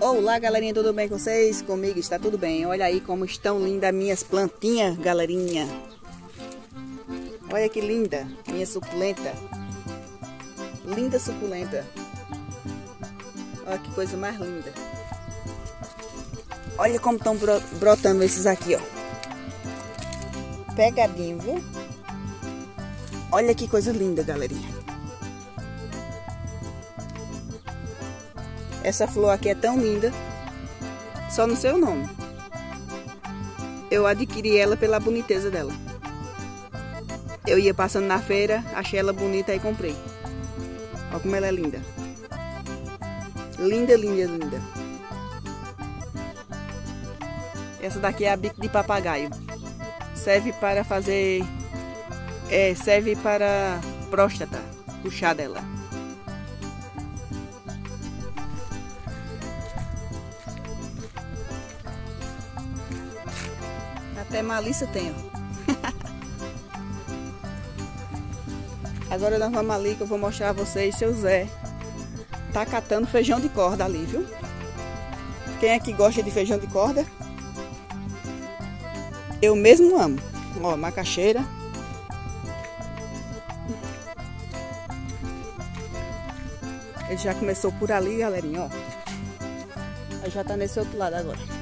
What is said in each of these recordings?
Olá galerinha, tudo bem com vocês? Comigo está tudo bem. Olha aí como estão lindas minhas plantinhas, galerinha. Olha que linda, minha suculenta. Linda suculenta. Olha que coisa mais linda. Olha como estão brotando esses aqui, ó. Pegadinho, viu? Olha que coisa linda, galerinha. Essa flor aqui é tão linda, só no seu nome. Eu adquiri ela pela boniteza dela. Eu ia passando na feira, achei ela bonita e comprei. Olha como ela é linda. Linda, linda, linda. Essa daqui é a bico de papagaio. Serve para fazer... É, serve para próstata, puxar dela. Até malícia ó. Agora nós vamos ali que eu vou mostrar a vocês seu Zé. Tá catando feijão de corda ali, viu? Quem é que gosta de feijão de corda? Eu mesmo amo. Ó, macaxeira. Ele já começou por ali, galerinha, ó. Já tá nesse outro lado agora.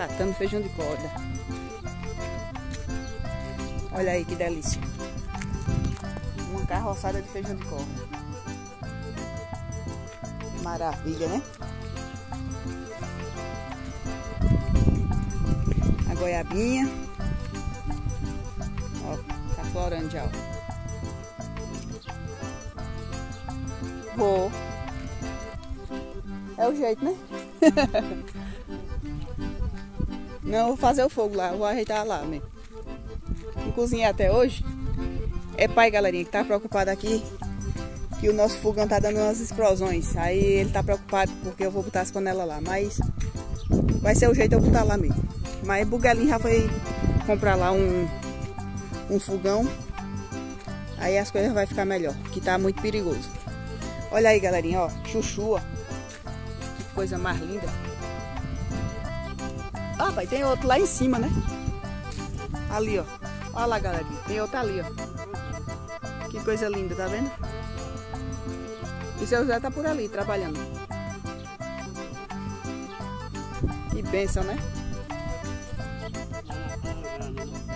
Catando feijão de corda. Olha aí que delícia. Uma carroçada de feijão de corda. Maravilha, né? A goiabinha. Ó, tá florando já, ó. Vou. É o jeito, né? Não, vou fazer o fogo lá, vou ajeitar lá mesmo. Não cozinhei até hoje. É pai, galerinha, que tá preocupado aqui que o nosso fogão tá dando umas explosões. Aí ele tá preocupado porque eu vou botar as panelas lá. Mas vai ser o jeito eu botar lá mesmo. Mas Bugalinho já foi comprar lá um, um fogão. Aí as coisas vai ficar melhor, que tá muito perigoso. Olha aí, galerinha, ó, chuchu, Que coisa mais linda. Ah, pai, tem outro lá em cima, né? Ali, ó. Olha lá, galerinha. Tem outro ali, ó. Que coisa linda, tá vendo? E seu Zé tá por ali, trabalhando. Que bênção, né?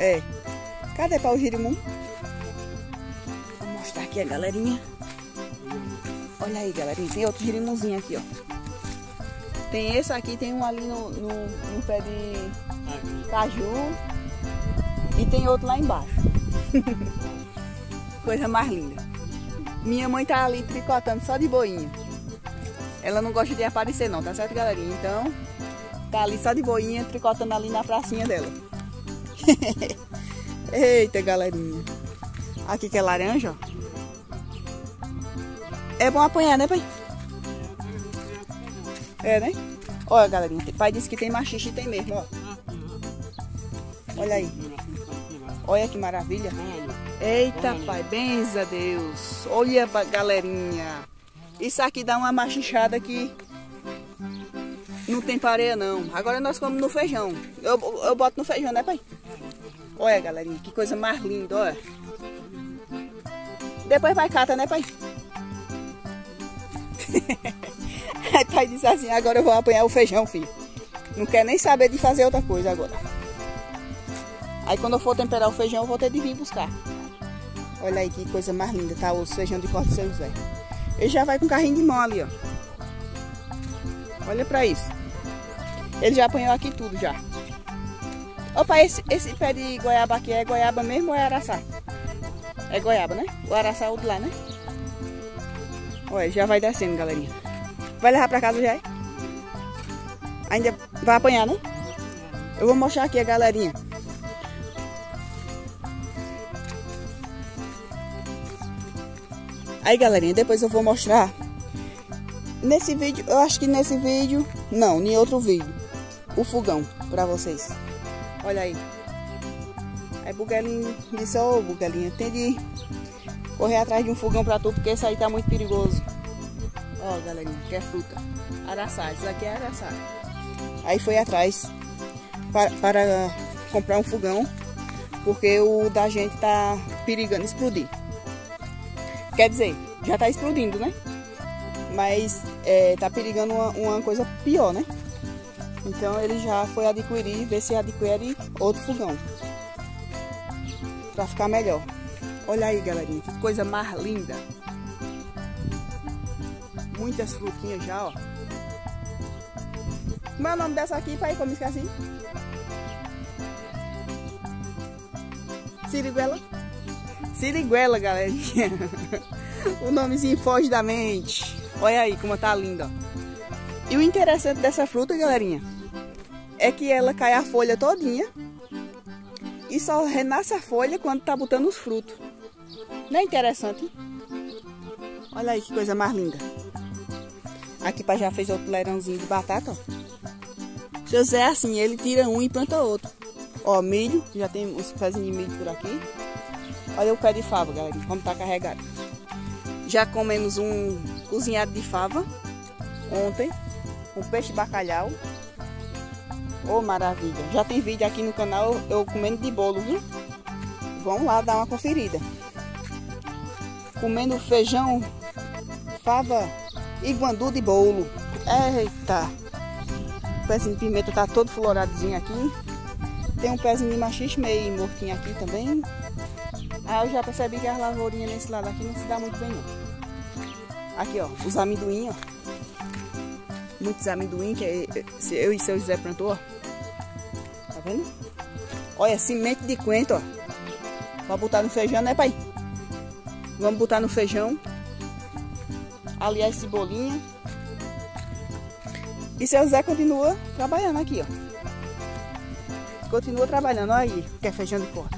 É. Cadê pau girimum? Vou mostrar aqui a galerinha. Olha aí, galerinha. Tem outro girimunzinho aqui, ó. Tem esse aqui, tem um ali no, no, no pé de caju. E tem outro lá embaixo. Coisa mais linda. Minha mãe tá ali tricotando só de boinha. Ela não gosta de aparecer não, tá certo, galerinha? Então, tá ali só de boinha, tricotando ali na pracinha dela. Eita, galerinha. Aqui que é laranja, ó. É bom apanhar, né, pai? É, né? Olha, galerinha, pai disse que tem machixe e tem mesmo, ó. Olha aí. Olha que maravilha. Eita, pai, benza Deus. Olha, galerinha. Isso aqui dá uma machichada que não tem pareia, não. Agora nós comemos no feijão. Eu, eu boto no feijão, né, pai? Olha, galerinha, que coisa mais linda, olha. Depois vai cata, né, pai? Aí pai disse assim, agora eu vou apanhar o feijão, filho. Não quer nem saber de fazer outra coisa agora. Aí quando eu for temperar o feijão, eu vou ter de vir buscar. Olha aí que coisa mais linda, tá? O feijão de corte seu José. Ele já vai com carrinho de mão ali, ó. Olha pra isso. Ele já apanhou aqui tudo já. Opa, esse, esse pé de goiaba aqui é goiaba mesmo ou é araçá? É goiaba, né? O araçá é o de lá, né? Olha, já vai descendo, galerinha. Vai levar pra casa já? É? Ainda vai apanhar, né? Eu vou mostrar aqui a galerinha. Aí, galerinha, depois eu vou mostrar. Nesse vídeo, eu acho que nesse vídeo... Não, em outro vídeo. O fogão pra vocês. Olha aí. Aí Buguelinho disse, ô oh, Buguelinho, tem de correr atrás de um fogão pra tu, porque esse aí tá muito perigoso. Ó, galerinha, que é fruta. Araçá, isso aqui é araçá. Aí foi atrás para, para comprar um fogão, porque o da gente tá perigando explodir. Quer dizer, já tá explodindo, né? Mas é, tá perigando uma, uma coisa pior, né? Então ele já foi adquirir, ver se adquire outro fogão. Pra ficar melhor. Olha aí, galerinha, que coisa mais linda. Muitas frutinhas já, ó. Como é o nome dessa aqui, pai? Como esqueci? Siriguela? Siriguela, galerinha. o nomezinho foge da mente. Olha aí como tá linda. E o interessante dessa fruta, galerinha, é que ela cai a folha todinha e só renasce a folha quando tá botando os frutos. Não é interessante? Olha aí que coisa mais linda. Aqui pai já fez outro leirãozinho de batata, ó. Zé é assim, ele tira um e planta outro. Ó, milho, já tem os pezinhos de milho por aqui. Olha o pé de fava, galera, como tá carregado. Já comemos um cozinhado de fava ontem, um peixe bacalhau. Oh, maravilha. Já tem vídeo aqui no canal eu comendo de bolo, viu? Vamos lá dar uma conferida. Comendo feijão, fava e guandu de bolo. Eita! O pezinho de pimenta tá todo floradozinho aqui. Tem um pezinho de machixe meio mortinho aqui também. Ah, eu já percebi que as lavourinhas nesse lado aqui não se dá muito bem não. Aqui, ó, os amendoim, ó. Muitos amendoim que eu e seu José plantou, ó. Tá vendo? Olha, semente de coentro, ó. Pra botar no feijão, né, pai? Vamos botar no feijão. Ali a cebolinha. E seu Zé continua trabalhando aqui, ó. Continua trabalhando, olha aí, que é feijão de corda.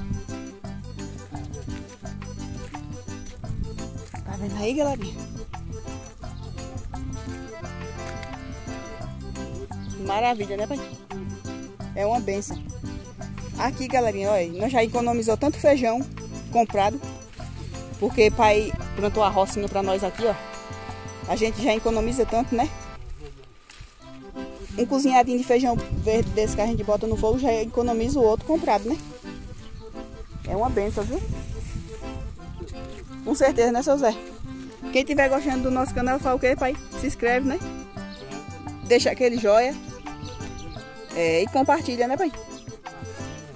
Tá vendo aí, galerinha? Maravilha, né, pai? É uma benção. Aqui, galerinha, olha, nós já economizou tanto feijão comprado. Porque pai plantou a rocinha pra nós aqui, ó. A gente já economiza tanto, né? Um cozinhadinho de feijão verde desse que a gente bota no fogo já economiza o outro comprado, né? É uma benção, viu? Com certeza, né, seu Zé? Quem estiver gostando do nosso canal, fala o quê, pai? Se inscreve, né? Deixa aquele joia. É, e compartilha, né, pai?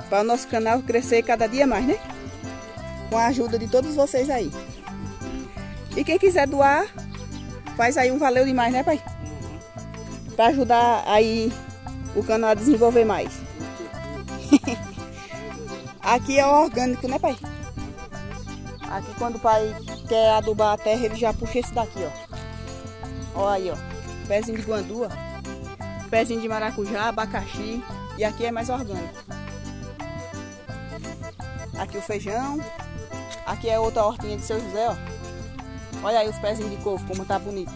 Para o nosso canal crescer cada dia mais, né? Com a ajuda de todos vocês aí. E quem quiser doar, faz aí um valeu demais, né, pai? Para ajudar aí o canal a desenvolver mais. Aqui é orgânico, né, pai? Aqui quando o pai quer adubar a terra, ele já puxa esse daqui, ó. Olha aí, ó. Pezinho de guandu, ó. Pezinho de maracujá, abacaxi. E aqui é mais orgânico. Aqui o feijão. Aqui é outra hortinha de seu José, ó. Olha aí os pezinhos de couve, como tá bonito.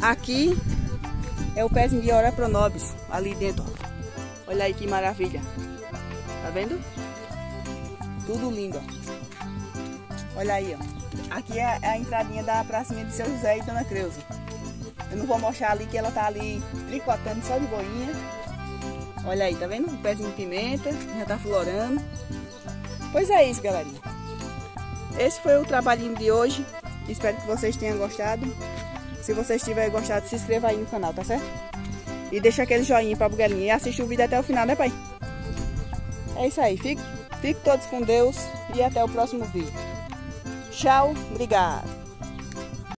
Aqui é o pezinho de Orepronobis, ali dentro. Olha aí que maravilha. Tá vendo? Tudo lindo. Olha aí, ó. Aqui é a entradinha da pracinha de Seu José e Dona Creuza. Eu não vou mostrar ali que ela tá ali tricotando só de boinha. Olha aí, tá vendo? Um pezinho de pimenta, já tá florando. Pois é isso, galerinha. Esse foi o trabalhinho de hoje. Espero que vocês tenham gostado. Se vocês tiverem gostado, se inscreva aí no canal, tá certo? E deixa aquele joinha pra buguelinha e assiste o vídeo até o final, né, pai? É isso aí. Fique Fiquem todos com Deus e até o próximo vídeo. Tchau, obrigado.